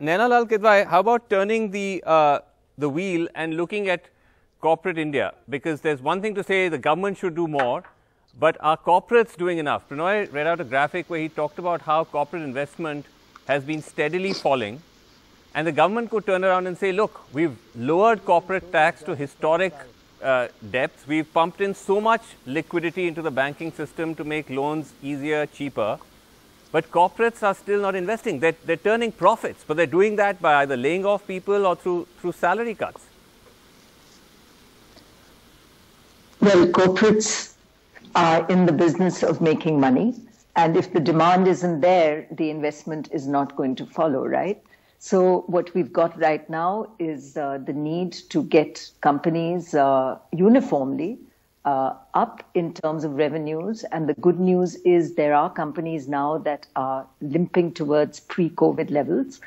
Naina Kidwai, how about turning the, uh, the wheel and looking at corporate India? Because there's one thing to say the government should do more, but are corporates doing enough? Prannoy read out a graphic where he talked about how corporate investment has been steadily falling. And the government could turn around and say, look, we've lowered corporate tax to historic uh, depths. We've pumped in so much liquidity into the banking system to make loans easier, cheaper. But corporates are still not investing. They're, they're turning profits, but they're doing that by either laying off people or through, through salary cuts. Well, corporates are in the business of making money. And if the demand isn't there, the investment is not going to follow, right? So what we've got right now is uh, the need to get companies uh, uniformly uh, up in terms of revenues. And the good news is there are companies now that are limping towards pre-COVID levels.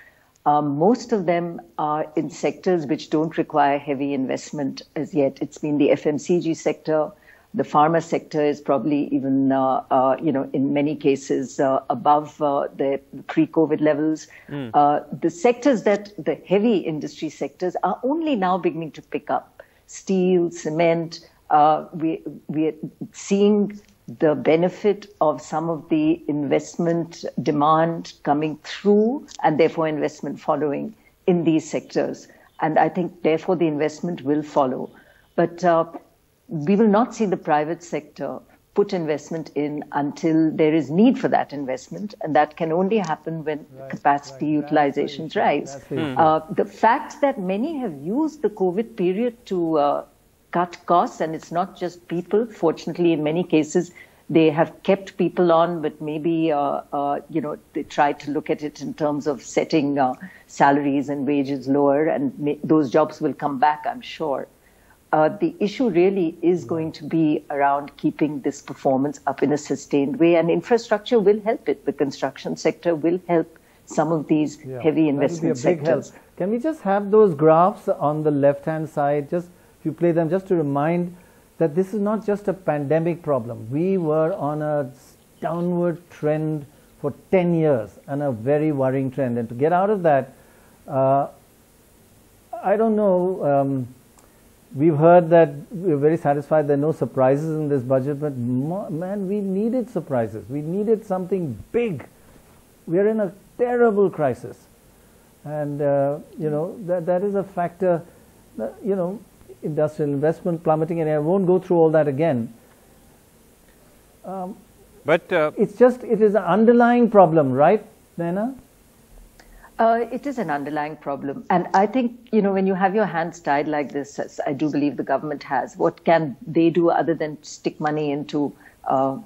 Um, most of them are in sectors which don't require heavy investment as yet. It's been the FMCG sector, the pharma sector is probably even, uh, uh, you know, in many cases uh, above uh, the pre-COVID levels. Mm. the sectors that the heavy industry sectors are only now beginning to pick up: steel, cement. Uh, we we're seeing the benefit of some of the investment demand coming through, and therefore investment following in these sectors. And I think therefore the investment will follow. But we will not see the private sector put investment in until there is need for that investment, and that can only happen when right, capacity right. utilizations rise. Uh, the fact that many have used the COVID period to uh, cut costs, and it's not just people. Fortunately, in many cases, they have kept people on, but maybe uh, uh you know they try to look at it in terms of setting uh, salaries and wages lower, and those jobs will come back, I'm sure uh, the issue really is going to be around keeping this performance up in a sustained way, and infrastructure will help it. The construction sector will help some of these yeah, heavy investment sectors. Help. Can we just have those graphs on the left-hand side? Just you play them, just to remind that this is not just a pandemic problem. We were on a downward trend for 10 years and a very worrying trend. And to get out of that, uh, I don't know. Um, We've heard that we're very satisfied there are no surprises in this budget, but man, we needed surprises. We needed something big. We are in a terrible crisis. And, uh, you know, that, that is a factor, that, you know, industrial investment plummeting, and I won't go through all that again. Um, but uh, it's just, it is an underlying problem, right, Naina? Uh, it is an underlying problem. And I think, you know, when you have your hands tied like this, as I do believe the government has, what can they do other than stick money into uh,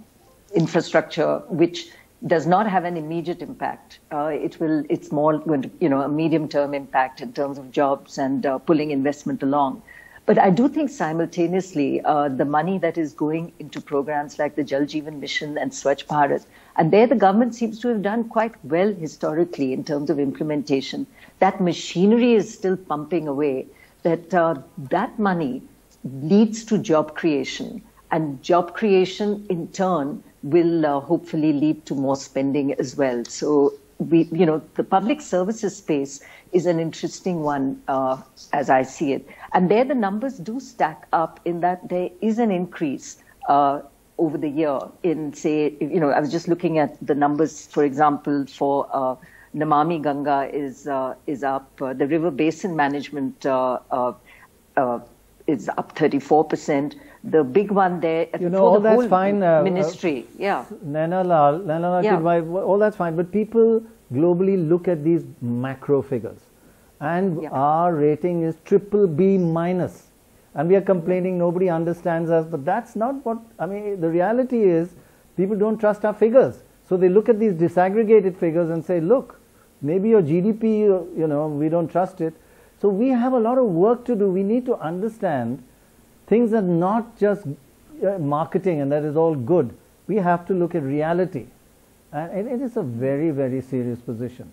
infrastructure, which does not have an immediate impact. Uh, it will, it's more going to, you know, a medium term impact in terms of jobs and uh, pulling investment along. But I do think simultaneously, uh, the money that is going into programs like the Jal Jeevan Mission and Swachh Bharat, and there the government seems to have done quite well historically in terms of implementation. That machinery is still pumping away. That uh, that money leads to job creation, and job creation in turn will uh, hopefully lead to more spending as well. So we, you know, the public services space is an interesting one uh, as I see it. And there the numbers do stack up in that there is an increase uh, over the year in, say, you know, I was just looking at the numbers, for example, for uh, Namami Ganga is, uh, is up, uh, the river basin management uh, is up 34%. The big one there, you know, all the that's fine. Uh, ministry, yeah. Naina Lal, Naina Lal, yeah. all that's fine. But people globally look at these macro figures and yeah. our rating is triple B minus and we are complaining nobody understands us but that's not what I mean the reality is people don't trust our figures so they look at these disaggregated figures and say look maybe your GDP you know we don't trust it so we have a lot of work to do we need to understand things are not just uh, marketing and that is all good we have to look at reality and it is a very, very serious position.